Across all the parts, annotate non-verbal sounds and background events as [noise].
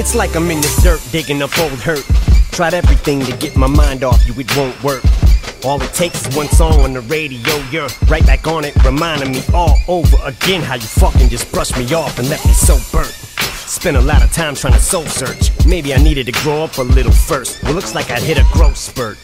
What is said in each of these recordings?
It's like I'm in the dirt digging up old hurt. Tried everything to get my mind off you, it won't work. All it takes is one song on the radio, you're right back on it, reminding me all over again how you fucking just brushed me off and left me so burnt. Spent a lot of time trying to soul search. Maybe I needed to grow up a little first. Well, looks like I hit a growth spurt.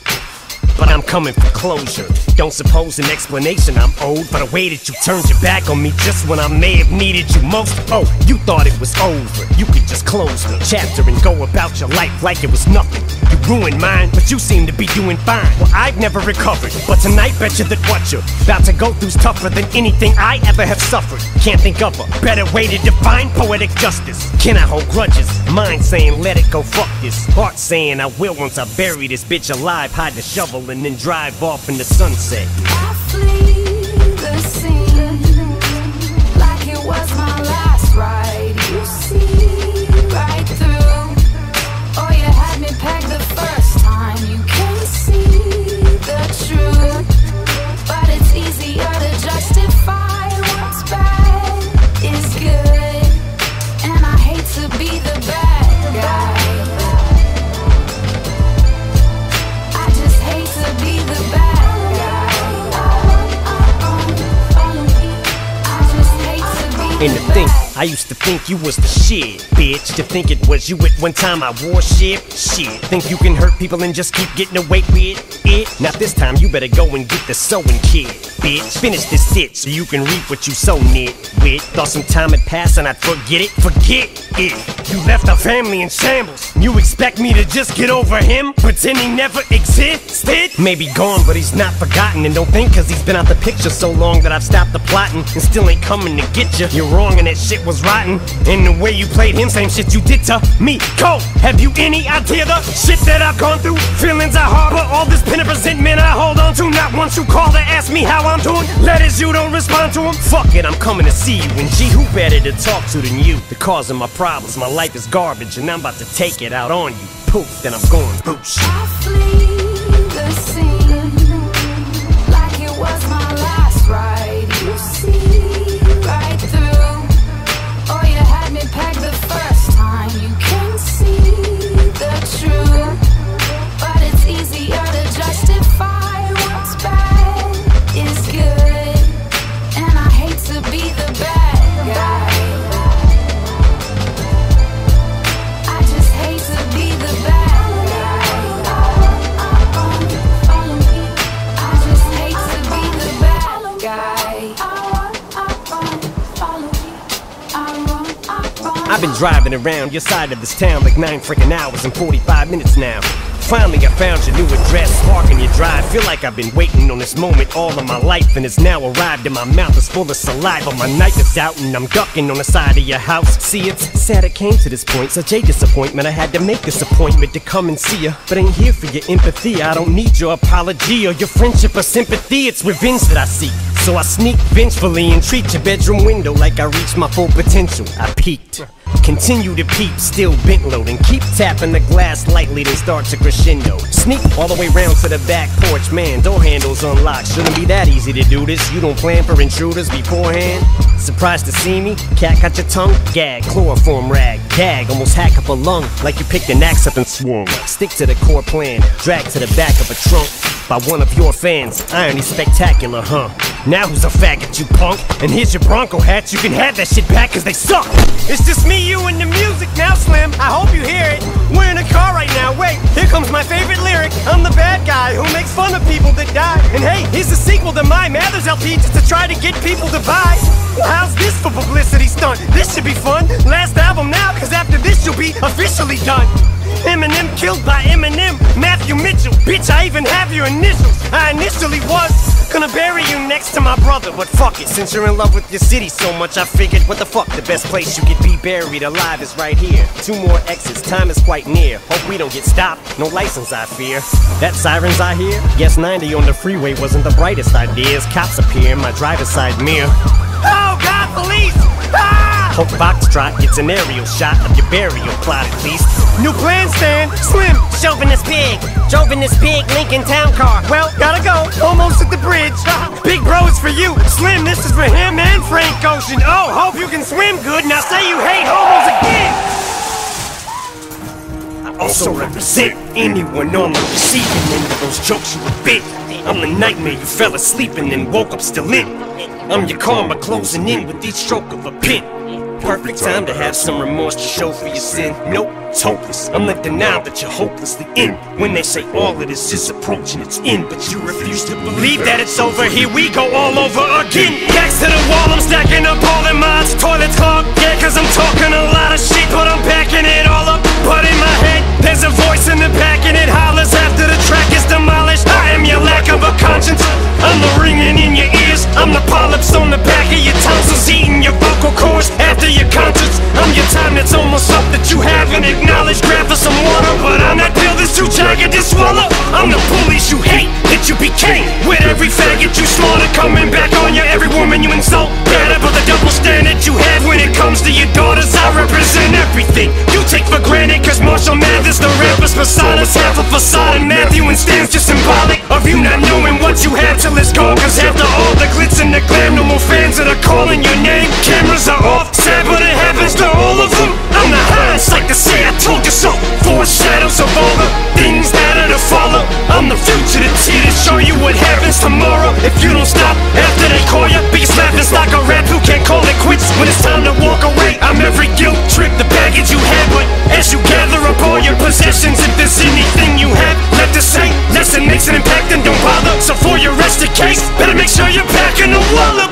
But I'm coming for closure. Don't suppose an explanation I'm owed for the way that you turned your back on me just when I may have needed you most. Oh, you thought it was over. You could just close the chapter and go about your life like it was nothing. You ruined mine, but you seem to be doing fine. Well, I've never recovered, but tonight bet you that what you're about to go through's tougher than anything I ever have suffered. Can't think of a better way to define poetic justice. Can I hold grudges? Mind saying let it go, fuck this. Heart saying I will once I bury this bitch alive, hide the shovel and then drive off in the sunset. And the to think, I used to think you was the shit, bitch. To think it was you at one time I wore shit, shit. Think you can hurt people and just keep getting away with it? Not this time, you better go and get the sewing kit, bitch. Finish this shit so you can reap what you sow it with. Thought some time had passed and I'd forget it, forget it. You left our family in shambles. You expect me to just get over him? Pretend he never existed? Maybe gone, but he's not forgotten. And don't think cause he's been out the picture so long that I've stopped the plotting and still ain't coming to get you. You're wrong and that shit was rotten. And the way you played him, same shit you did to me. Cole, have you any idea the shit that I've gone through? Feelings I harbor, all this pin of resentment I hold on to. Not once you call to ask me how I'm doing. Letters you don't respond to them. Fuck it, I'm coming to see you. And gee, who better to talk to than you? The cause of my problems, my life is garbage, and I'm about to take it out on you. Poof, then I'm going boosh. I flee the scene like it was my last ride. You see I've been driving around your side of this town like nine freaking hours and 45 minutes now. Finally, I found your new address, parking your drive. Feel like I've been waiting on this moment all of my life, and it's now arrived. And my mouth is full of saliva. My night is out, and I'm ducking on the side of your house. See, it's sad it came to this point. Such a disappointment. I had to make this appointment to come and see you, but ain't here for your empathy. I don't need your apology or your friendship or sympathy. It's revenge that I seek. So I sneak vengefully and treat your bedroom window like I reached my full potential. I peaked. Continue to peep, still bent and keep tapping the glass lightly, then start to crescendo. Sneak all the way round to the back porch, man. Door handles unlocked. Shouldn't be that easy to do this. You don't plan for intruders beforehand. Surprised to see me? Cat got your tongue? Gag, chloroform rag, gag, almost hack up a lung like you picked an axe up and swung. Stick to the core plan, drag to the back of a trunk by one of your fans. Irony spectacular, huh? Now who's a faggot, you punk? And here's your Bronco hats. You can have that shit back cause they suck. It's just me, you, and the music now, Slim. I hope you hear it. We're in a car right now. Wait, here comes my favorite lyric. I'm the bad guy who makes fun of people that die. And hey, here's the sequel to my Mathers LP just to try to get people to buy. How's this for publicity stunt? This should be fun. Last album now, cause after this you'll be officially done. Eminem killed by Eminem, Matthew Mitchell. Bitch, I even have your initials. I initially was gonna bury you next to my brother, but fuck it. Since you're in love with your city so much, I figured, what the fuck? The best place you could be buried alive is right here. Two more exits, time is quite near. Hope we don't get stopped, no license, I fear. That sirens I hear? Guess 90 on the freeway wasn't the brightest idea. As cops appear in my driver's side mirror. Police! Ah! Hope Fox 2 gets an aerial shot of your burial plot at least. New plan, Stan. Slim, chauvinist pig. Chauvinist pig, Lincoln Town Car. Well, gotta go. Almost at the bridge. [laughs] Big bro is for you. Slim, this is for him and Frank Ocean. Oh, hope you can swim good. Now say you hate homos again. I also represent anyone on the receiving end of those jokes you would bit. I'm the nightmare you fell asleep and then woke up still in. I'm your karma closing in with each stroke of a pen. Perfect time to have some remorse to show for your sin. Nope, it's hopeless. I'm the denial that you're hopelessly in. When they say all of this is approaching its end, but you refuse to believe that it's over. Here we go all over again. Backs to the wall, I'm stacking up all the mods. Toilets clogged, yeah, cause I'm talking a lot after your conscience. I'm your time that's almost up that you haven't acknowledged. Grab for some water, but I'm that pill that's too jagged to swallow. I'm the police you hate that you became. With every faggot you slaughter coming back on you, every woman you insult. Everything you take for granted, cause Marshall Mathers, the rapper's persona, half a facade, and Matthew and Stan's just symbolic of you not knowing what you have till it's gone. Cause after all the glitz and the glam, no more fans that are calling your name. Cameras are off, sad but it happens to all of them. I'm the hindsight to say I told you so. Foreshadows of all possessions, if there's anything you have left to say, lesson makes an impact and don't bother. So for your rested case, better make sure you're packing the wallop.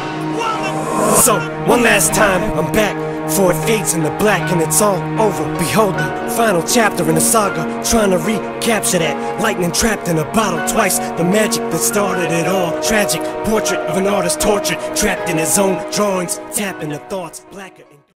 So, one last time, I'm back. For it fades in the black and it's all over. Behold the final chapter in the saga. Trying to recapture that lightning trapped in a bottle twice. The magic that started it all. Tragic portrait of an artist tortured, trapped in his own drawings. Tapping the thoughts blacker.